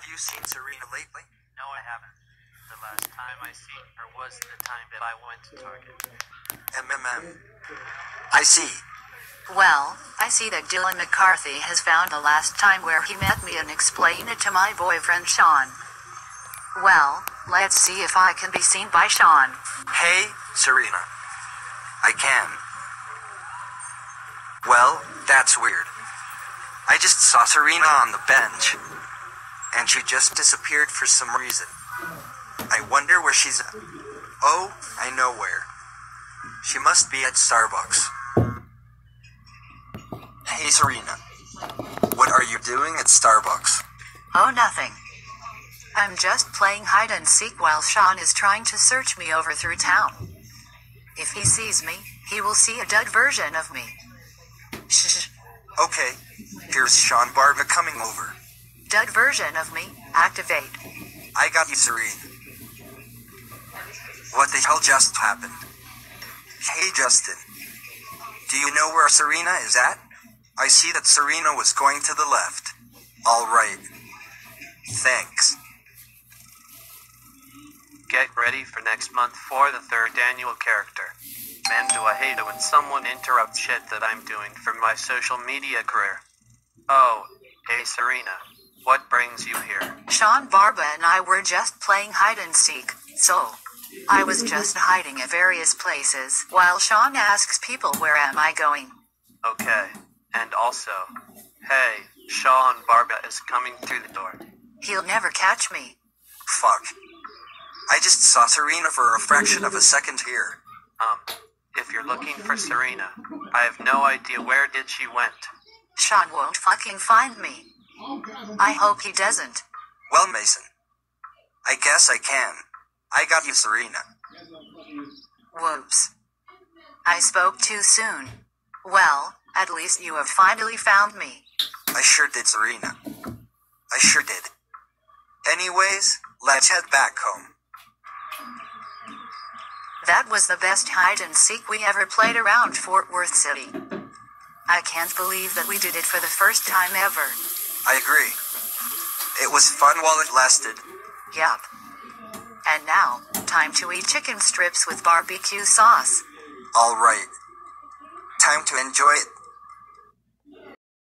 Have you seen Serena lately? No, I haven't. The last time I seen her was the time that I went to Target. MMM. I see. Well, I see that Dylan McCarthy has found the last time where he met me and explained it to my boyfriend Shawn. Well, let's see if I can be seen by Shawn. Hey, Serena. I can. Well, that's weird. I just saw Serena on the bench, and she just disappeared for some reason. I wonder where she's. at. Oh, I know where. She must be at Starbucks. Hey, Serena. What are you doing at Starbucks? Oh, nothing. I'm just playing hide and seek while Shawn is trying to search me over through town. If he sees me, he will see a dead version of me. Shh. Okay, here's Shawn Barba coming over. Dead version of me, activate. I got you, Serene. What the hell just happened? Hey, Justin. Do you know where Serena is at? I see that Serena was going to the left. All right. Thanks. Get ready for next month for the third annual character. Man, do I hate it when someone interrupts shit that I'm doing for my social media career. Oh, hey Serena, what brings you here? Shawn Barba and I were just playing hide and seek, so I was just hiding at various places while Shawn asks people where am I going. Okay, and also, hey, Shawn Barba is coming through the door. He'll never catch me. Fuck. I just saw Serena for a fraction of a second here. Um, if you're looking for Serena, I have no idea where did she went. Shawn won't fucking find me. I hope he doesn't. Well, Mason. I guess I can. I got you, Serena. Whoops. I spoke too soon. Well, at least you have finally found me. I sure did, Serena. I sure did. Anyways, let's head back home. That was the best hide and seek we ever played around Fort Worth City. I can't believe that we did it for the first time ever. I agree. It was fun while it lasted. Yup. And now, time to eat chicken strips with barbecue sauce. All right. Time to enjoy it.